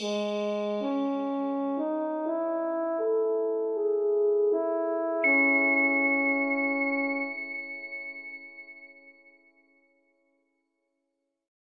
Música